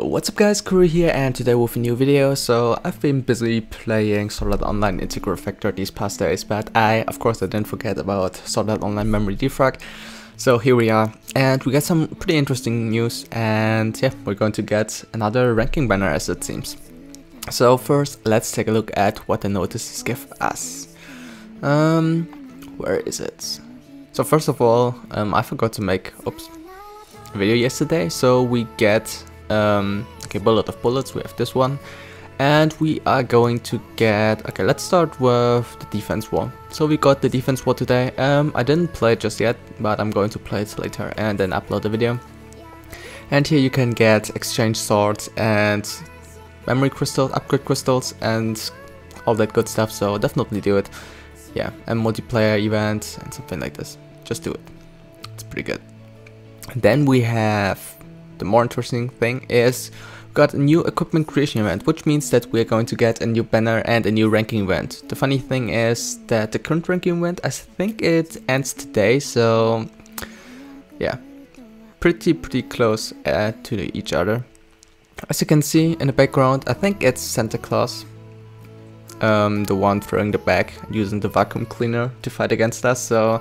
What's up guys, Kuroo here and today with a new video. So I've been busy playing Art Online Integral Factor these past days, but I, of course I didn't forget about Art Online Memory Defrag. So here we are, and we got some pretty interesting news, and yeah, we're going to get another ranking banner as it seems. So first, let's take a look at what the notices give us. Um, where is it? So first of all, um, I forgot to make, oops, video yesterday, so we get um, okay, bullet of bullets, we have this one. And we are going to get, okay, let's start with the defense wall. So we got the defense wall today. Um, I didn't play it just yet, but I'm going to play it later and then upload the video. And here you can get exchange swords and memory crystals, upgrade crystals, and all that good stuff. So definitely do it. Yeah, and multiplayer events and something like this. Just do it. It's pretty good. Then we have the more interesting thing is we got a new equipment creation event, which means that we're going to get a new banner and a new ranking event. The funny thing is that the current ranking event, I think it ends today, so yeah, pretty pretty close uh, to each other. As you can see in the background, I think it's Santa Claus, um, the one throwing the bag using the vacuum cleaner to fight against us, so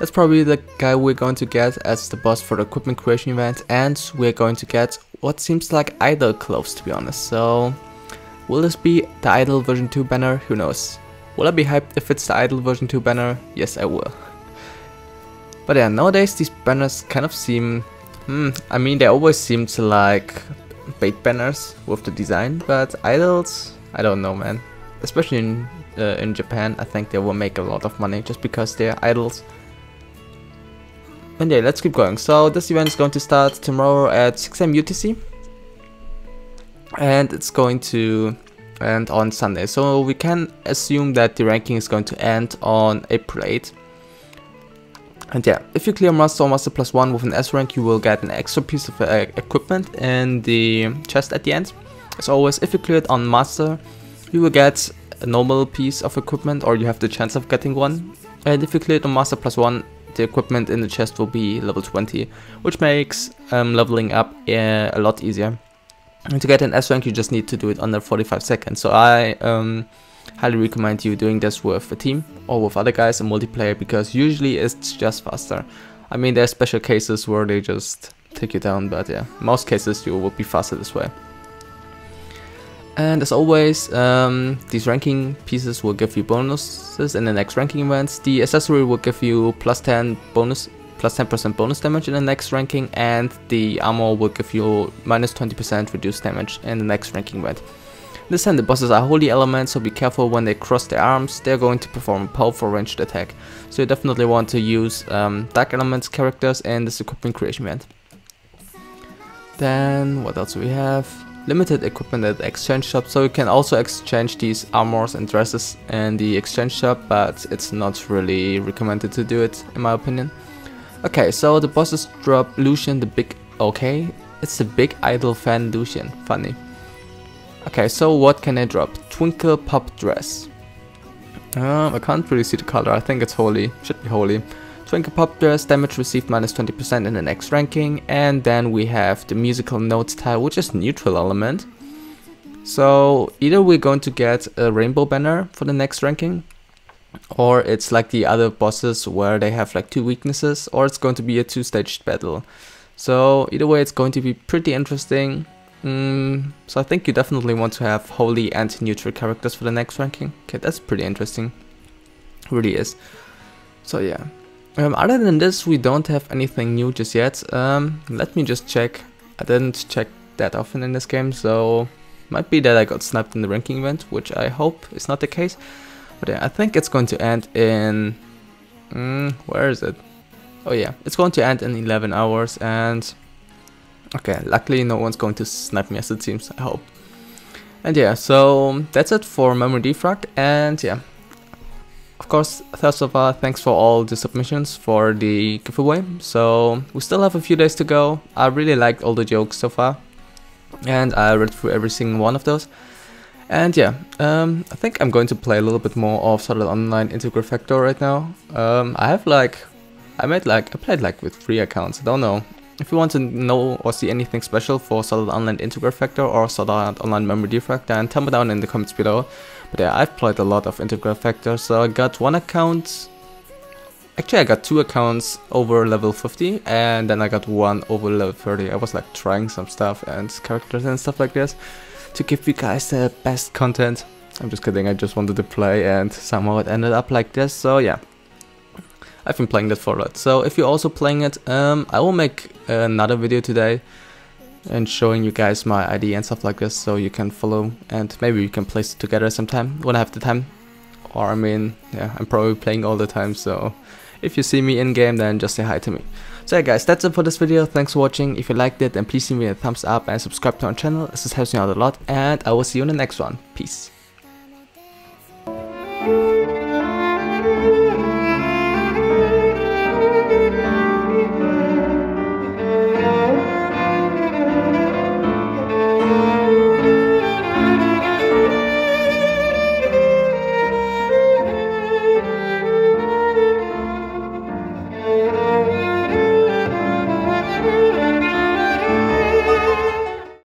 that's probably the guy we're going to get as the boss for the equipment creation event and we're going to get what seems like idol clothes to be honest. So will this be the idol version 2 banner? Who knows. Will I be hyped if it's the idol version 2 banner? Yes I will. But yeah, nowadays these banners kind of seem... Hmm, I mean they always seem to like bait banners with the design, but idols? I don't know man. Especially in, uh, in Japan, I think they will make a lot of money just because they're idols. And yeah, let's keep going. So this event is going to start tomorrow at 6am UTC. And it's going to end on Sunday. So we can assume that the ranking is going to end on April 8. And yeah, if you clear Master or Master Plus 1 with an S rank, you will get an extra piece of uh, equipment in the chest at the end. As always, if you clear it on Master, you will get a normal piece of equipment or you have the chance of getting one. And if you clear it on Master Plus 1, the equipment in the chest will be level 20, which makes um, leveling up uh, a lot easier. And to get an S rank, you just need to do it under 45 seconds. So I um, highly recommend you doing this with a team or with other guys in multiplayer because usually it's just faster. I mean, there are special cases where they just take you down, but yeah, most cases you will be faster this way. And as always, um, these ranking pieces will give you bonuses in the next ranking events. The accessory will give you plus 10 bonus, plus 10% bonus damage in the next ranking, and the armor will give you minus 20% reduced damage in the next ranking event. This time the bosses are holy elements, so be careful when they cross their arms, they're going to perform a powerful ranged attack. So you definitely want to use um, dark elements characters in this equipment creation event. Then, what else do we have? Limited equipment at the exchange shop so you can also exchange these armors and dresses in the exchange shop but it's not really recommended to do it in my opinion. Okay so the bosses drop Lucian the big okay it's the big idol fan Lucian funny. Okay so what can I drop? Twinkle pop dress. Um, I can't really see the color I think it's holy should be holy. Twinkle Pop Dress, damage received minus 20% in the next ranking, and then we have the musical notes tile, which is neutral element. So either we're going to get a rainbow banner for the next ranking, or it's like the other bosses where they have like two weaknesses, or it's going to be a two-staged battle. So either way, it's going to be pretty interesting. Mm, so I think you definitely want to have holy and neutral characters for the next ranking. Okay, that's pretty interesting. Really is. So yeah. Um, other than this, we don't have anything new just yet. Um, let me just check. I didn't check that often in this game, so might be that I got snapped in the ranking event, which I hope is not the case. But yeah, I think it's going to end in... Mm, where is it? Oh yeah, it's going to end in 11 hours and... Okay, luckily no one's going to snap me as it seems, I hope. And yeah, so that's it for Memory Defrag and yeah, of course, first of thanks for all the submissions for the giveaway. So we still have a few days to go. I really liked all the jokes so far. And I read through every single one of those. And yeah, um, I think I'm going to play a little bit more of Art Online Integral Factor right now. Um, I have like, I made like, I played like with three accounts, I don't know. if you want to know or see anything special for Art Online Integral Factor or Art Online Memory Defrag, then tell me down in the comments below. But yeah, I've played a lot of Integral Factor, so I got one account Actually, I got two accounts over level 50, and then I got one over level 30. I was like trying some stuff and characters and stuff like this to give you guys the best content. I'm just kidding, I just wanted to play and somehow it ended up like this, so yeah. I've been playing that for a lot. So if you're also playing it, um, I will make another video today and showing you guys my ID and stuff like this so you can follow and maybe we can place it together sometime when I have the time. Or I mean, yeah, I'm probably playing all the time, so if you see me in game then just say hi to me. So yeah guys, that's it for this video, thanks for watching, if you liked it then please give me a thumbs up and subscribe to our channel, this helps me out a lot and I will see you in the next one, peace.